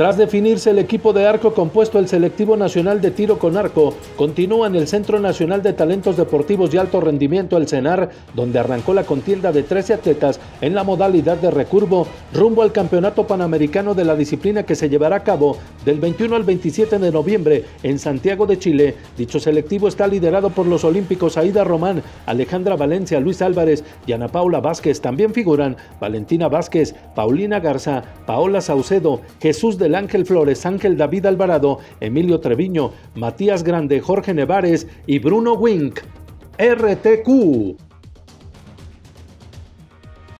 Tras definirse el equipo de arco compuesto el Selectivo Nacional de Tiro con Arco, continúa en el Centro Nacional de Talentos Deportivos y Alto Rendimiento, el CENAR, donde arrancó la contienda de 13 atletas en la modalidad de recurvo rumbo al Campeonato Panamericano de la disciplina que se llevará a cabo del 21 al 27 de noviembre en Santiago de Chile. Dicho selectivo está liderado por los olímpicos Aida Román, Alejandra Valencia, Luis Álvarez y Ana Paula Vázquez. También figuran Valentina Vázquez, Paulina Garza, Paola Saucedo, Jesús de Ángel Flores, Ángel David Alvarado, Emilio Treviño, Matías Grande, Jorge Nevares y Bruno Wink. RTQ